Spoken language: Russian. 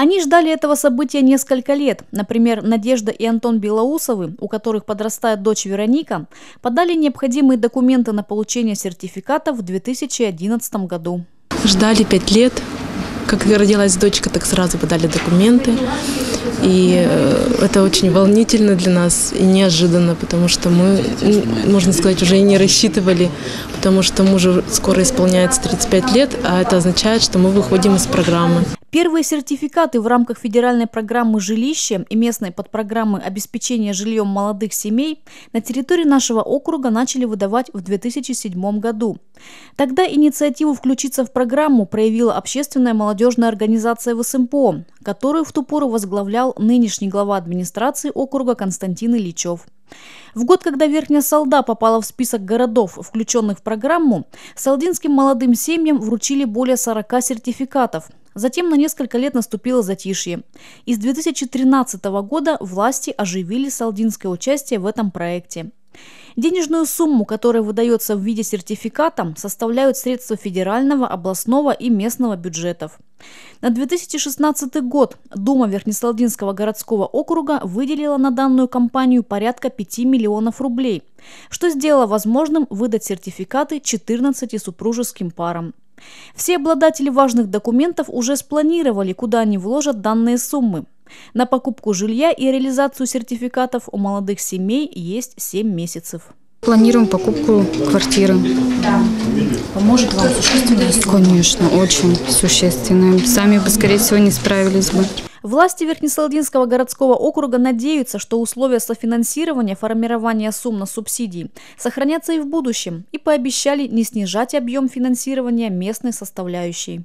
Они ждали этого события несколько лет. Например, Надежда и Антон Белоусовы, у которых подрастает дочь Вероника, подали необходимые документы на получение сертификата в 2011 году. Ждали пять лет. Как родилась дочка, так сразу подали документы. И э, это очень волнительно для нас и неожиданно, потому что мы, можно сказать, уже и не рассчитывали, потому что мужу скоро исполняется 35 лет, а это означает, что мы выходим из программы. Первые сертификаты в рамках федеральной программы «Жилище» и местной подпрограммы обеспечения жильем молодых семей на территории нашего округа начали выдавать в 2007 году. Тогда инициативу включиться в программу проявила общественная молодежная организация ВСМПО, которую в ту пору возглавлял нынешний глава администрации округа Константин Ильичев. В год, когда Верхняя Салда попала в список городов, включенных в программу, салдинским молодым семьям вручили более 40 сертификатов, Затем на несколько лет наступило затишье. И с 2013 года власти оживили салдинское участие в этом проекте. Денежную сумму, которая выдается в виде сертификата, составляют средства федерального, областного и местного бюджетов. На 2016 год Дума Верхнесалдинского городского округа выделила на данную кампанию порядка 5 миллионов рублей, что сделало возможным выдать сертификаты 14 супружеским парам. Все обладатели важных документов уже спланировали, куда они вложат данные суммы. На покупку жилья и реализацию сертификатов у молодых семей есть 7 месяцев. Планируем покупку квартиры. Да. Поможет вам существенно? Конечно, очень существенно. Сами бы, скорее всего, не справились бы. Власти Верхнесалдинского городского округа надеются, что условия софинансирования формирования сумм на субсидии сохранятся и в будущем, и пообещали не снижать объем финансирования местной составляющей.